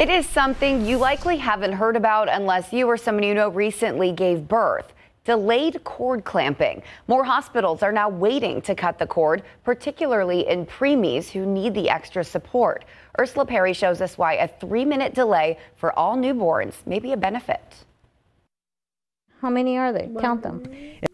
It is something you likely haven't heard about unless you or someone you know recently gave birth. Delayed cord clamping. More hospitals are now waiting to cut the cord, particularly in preemies who need the extra support. Ursula Pari shows us why a three minute delay for all newborns may be a benefit. How many are there? Count them.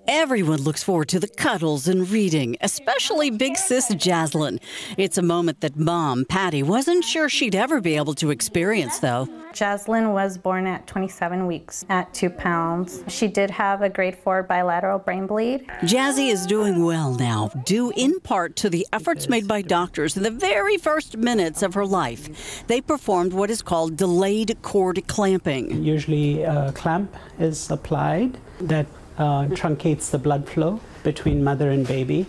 Everyone looks forward to the cuddles and reading, especially big sis Jaslyn. It's a moment that mom, Patty, wasn't sure she'd ever be able to experience, though. Jaslyn was born at 27 weeks at two pounds. She did have a grade four bilateral brain bleed. Jazzy is doing well now, due in part to the efforts made by doctors in the very first minutes of her life. They performed what is called delayed cord clamping. Usually, a clamp is applied that uh, Uh, truncates the blood flow between mother and baby.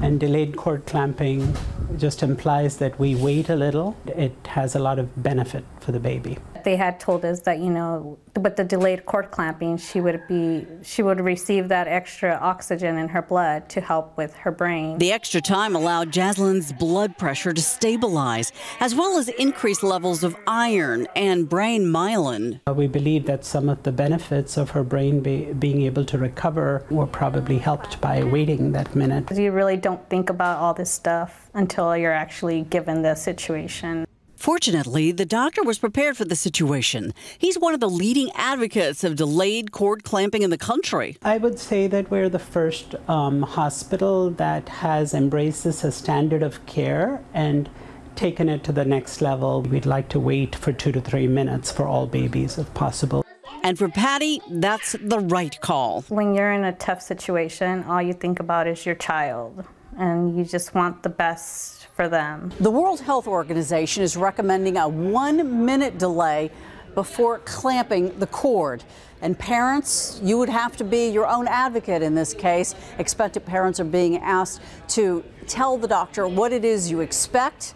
And delayed cord clamping just implies that we wait a little. It has a lot of benefit for the baby. They had told us that, you know, with the delayed cord clamping, she would be she would receive that extra oxygen in her blood to help with her brain. The extra time allowed Jaslyn's blood pressure to stabilize, as well as increase levels of iron and brain myelin. Uh, we believe that some of the benefits of her brain be, being able to recover were probably helped by waiting that minute. You really don't think about all this stuff until you're actually given the situation. Fortunately, the doctor was prepared for the situation. He's one of the leading advocates of delayed cord clamping in the country. I would say that we're the first um, hospital that has embraced this as standard of care and taken it to the next level. We'd like to wait for two to three minutes for all babies if possible. And for Patty, that's the right call. When you're in a tough situation, all you think about is your child, and you just want the best for them. The World Health Organization is recommending a one minute delay before clamping the cord. And parents, you would have to be your own advocate in this case. Expectant parents are being asked to tell the doctor what it is you expect.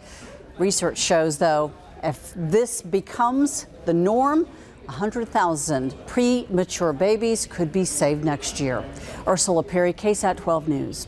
Research shows, though, if this becomes the norm, 100,000 premature babies could be saved next year. Ursula Pari, KSAT 12 News.